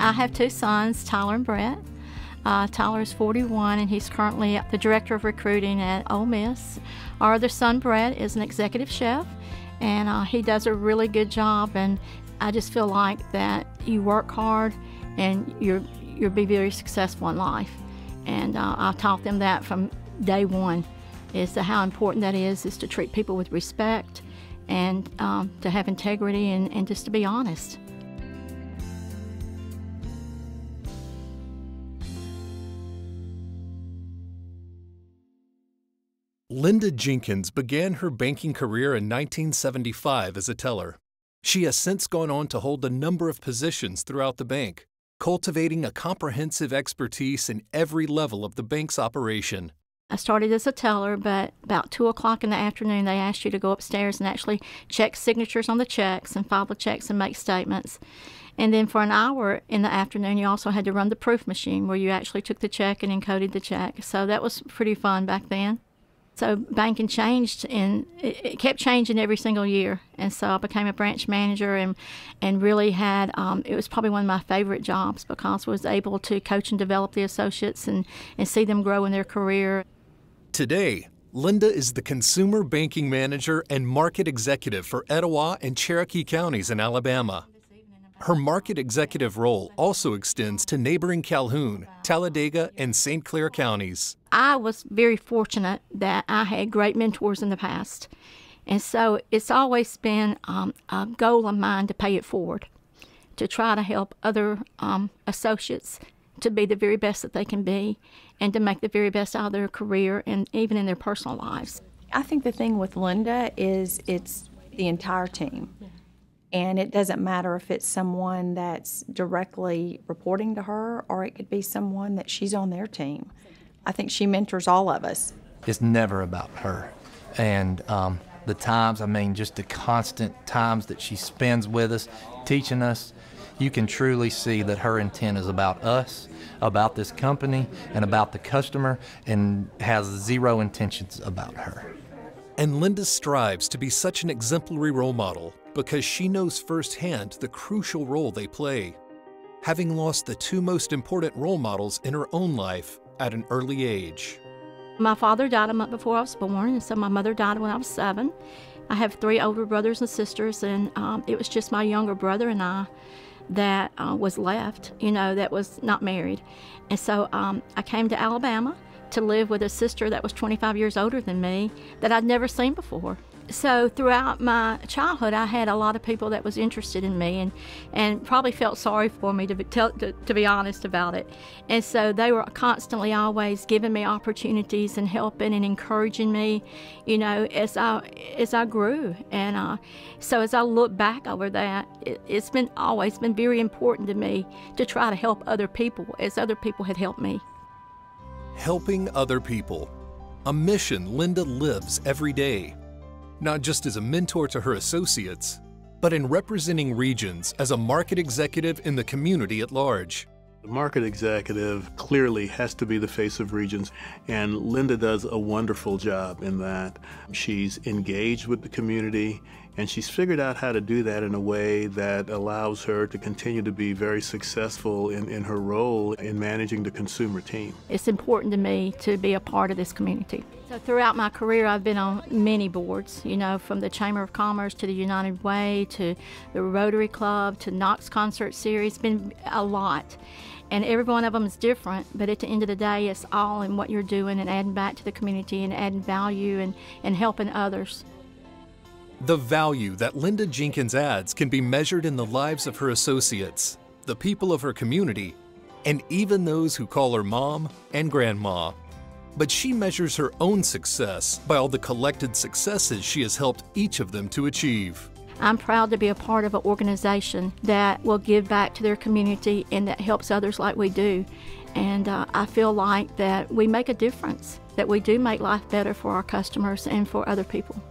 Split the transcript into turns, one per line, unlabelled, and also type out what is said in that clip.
I have two sons, Tyler and Brett. Uh, Tyler is 41 and he's currently the director of recruiting at Ole Miss. Our other son, Brett, is an executive chef and uh, he does a really good job. And I just feel like that you work hard and you're, you'll be very successful in life. And uh, I've taught them that from day one is to how important that is, is to treat people with respect and um, to have integrity and, and just to be honest.
Linda Jenkins began her banking career in 1975 as a teller. She has since gone on to hold a number of positions throughout the bank, cultivating a comprehensive expertise in every level of the bank's operation.
I started as a teller, but about 2 o'clock in the afternoon, they asked you to go upstairs and actually check signatures on the checks and file the checks and make statements. And then for an hour in the afternoon, you also had to run the proof machine where you actually took the check and encoded the check. So that was pretty fun back then. So banking changed and it kept changing every single year. And so I became a branch manager and, and really had, um, it was probably one of my favorite jobs because I was able to coach and develop the associates and, and see them grow in their career.
Today, Linda is the consumer banking manager and market executive for Etowah and Cherokee counties in Alabama. Her market executive role also extends to neighboring Calhoun, Talladega, and St. Clair counties.
I was very fortunate that I had great mentors in the past. And so it's always been um, a goal of mine to pay it forward, to try to help other um, associates to be the very best that they can be and to make the very best out of their career and even in their personal lives.
I think the thing with Linda is it's the entire team. And it doesn't matter if it's someone that's directly reporting to her or it could be someone that she's on their team. I think she mentors all of us.
It's never about her. And um, the times, I mean, just the constant times that she spends with us, teaching us, you can truly see that her intent is about us, about this company, and about the customer, and has zero intentions about her.
And Linda strives to be such an exemplary role model because she knows firsthand the crucial role they play, having lost the two most important role models in her own life at an early age.
My father died a month before I was born, and so my mother died when I was seven. I have three older brothers and sisters, and um, it was just my younger brother and I that uh, was left, you know, that was not married. And so um, I came to Alabama to live with a sister that was 25 years older than me that I'd never seen before so throughout my childhood, I had a lot of people that was interested in me and, and probably felt sorry for me to be, to, to be honest about it. And so they were constantly always giving me opportunities and helping and encouraging me, you know, as I as I grew. And uh, so as I look back over that, it, it's been always been very important to me to try to help other people as other people had helped me.
Helping other people, a mission Linda lives every day not just as a mentor to her associates, but in representing Regions as a market executive in the community at large.
The market executive clearly has to be the face of Regions, and Linda does a wonderful job in that. She's engaged with the community, and she's figured out how to do that in a way that allows her to continue to be very successful in, in her role in managing the consumer team.
It's important to me to be a part of this community. So throughout my career, I've been on many boards, you know, from the Chamber of Commerce to the United Way to the Rotary Club to Knox Concert Series, been a lot and every one of them is different but at the end of the day it's all in what you're doing and adding back to the community and adding value and, and helping others
the value that linda jenkins adds can be measured in the lives of her associates the people of her community and even those who call her mom and grandma but she measures her own success by all the collected successes she has helped each of them to achieve
I'm proud to be a part of an organization that will give back to their community and that helps others like we do. And uh, I feel like that we make a difference, that we do make life better for our customers and for other people.